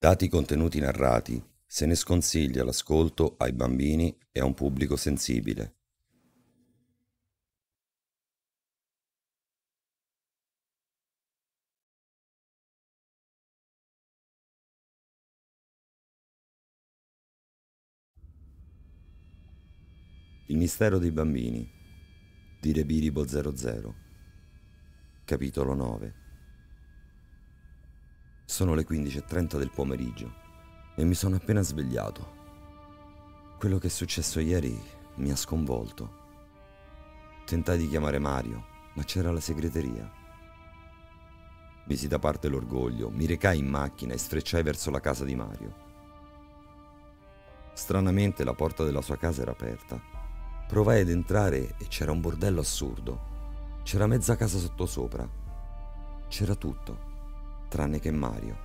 Dati i contenuti narrati, se ne sconsiglia l'ascolto ai bambini e a un pubblico sensibile. Il mistero dei bambini di Rebiribo 00 Capitolo 9 Sono le 15.30 del pomeriggio e mi sono appena svegliato. Quello che è successo ieri mi ha sconvolto. Tentai di chiamare Mario, ma c'era la segreteria. Misi da parte l'orgoglio, mi recai in macchina e sfrecciai verso la casa di Mario. Stranamente la porta della sua casa era aperta Provai ad entrare e c'era un bordello assurdo. C'era mezza casa sottosopra. C'era tutto, tranne che Mario.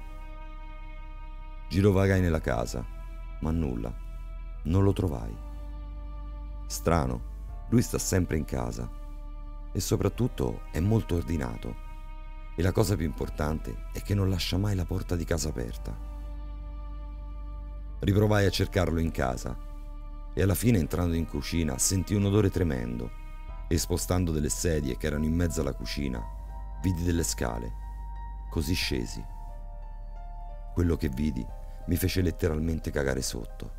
Girovagai nella casa, ma nulla. Non lo trovai. Strano, lui sta sempre in casa e soprattutto è molto ordinato. E la cosa più importante è che non lascia mai la porta di casa aperta. Riprovai a cercarlo in casa e alla fine entrando in cucina sentì un odore tremendo e spostando delle sedie che erano in mezzo alla cucina vidi delle scale. Così scesi. Quello che vidi mi fece letteralmente cagare sotto.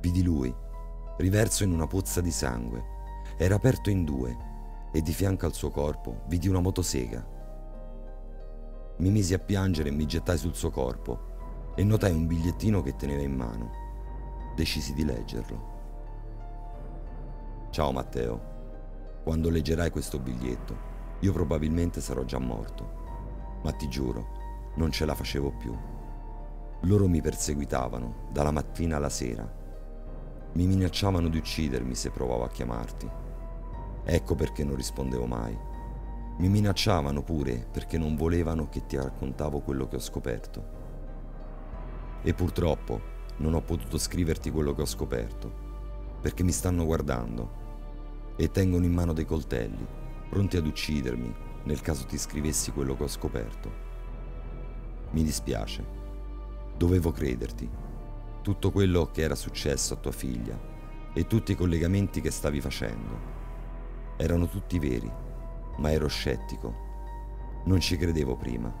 Vidi lui, riverso in una pozza di sangue. Era aperto in due e di fianco al suo corpo vidi una motosega. Mi misi a piangere e mi gettai sul suo corpo e notai un bigliettino che teneva in mano decisi di leggerlo. Ciao Matteo, quando leggerai questo biglietto, io probabilmente sarò già morto, ma ti giuro, non ce la facevo più. Loro mi perseguitavano dalla mattina alla sera. Mi minacciavano di uccidermi se provavo a chiamarti. Ecco perché non rispondevo mai. Mi minacciavano pure perché non volevano che ti raccontavo quello che ho scoperto. E purtroppo non ho potuto scriverti quello che ho scoperto, perché mi stanno guardando e tengono in mano dei coltelli, pronti ad uccidermi nel caso ti scrivessi quello che ho scoperto. Mi dispiace, dovevo crederti. Tutto quello che era successo a tua figlia e tutti i collegamenti che stavi facendo erano tutti veri, ma ero scettico. Non ci credevo prima,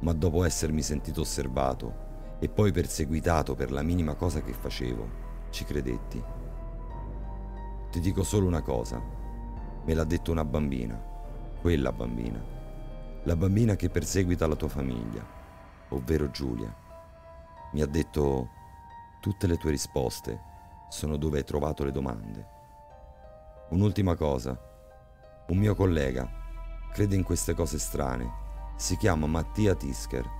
ma dopo essermi sentito osservato e poi perseguitato per la minima cosa che facevo, ci credetti. Ti dico solo una cosa, me l'ha detto una bambina, quella bambina, la bambina che perseguita la tua famiglia, ovvero Giulia. Mi ha detto, tutte le tue risposte sono dove hai trovato le domande. Un'ultima cosa, un mio collega crede in queste cose strane, si chiama Mattia Tisker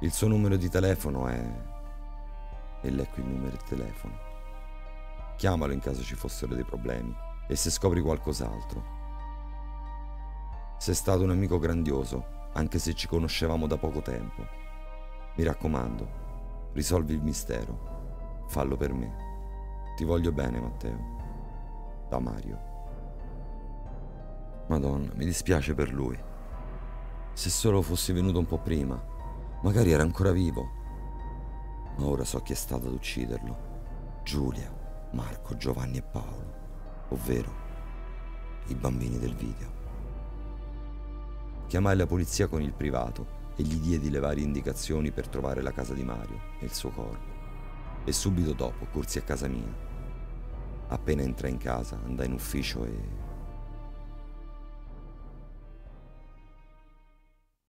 il suo numero di telefono è... E leggo il numero di telefono. Chiamalo in caso ci fossero dei problemi e se scopri qualcos'altro. Sei stato un amico grandioso, anche se ci conoscevamo da poco tempo. Mi raccomando, risolvi il mistero. Fallo per me. Ti voglio bene, Matteo. Da Mario. Madonna, mi dispiace per lui. Se solo fossi venuto un po' prima. Magari era ancora vivo. Ma ora so chi è stato ad ucciderlo. Giulia, Marco, Giovanni e Paolo, ovvero i bambini del video. Chiamai la polizia con il privato e gli diedi le varie indicazioni per trovare la casa di Mario e il suo corpo. E subito dopo corsi a casa mia. Appena entrai in casa, andai in ufficio e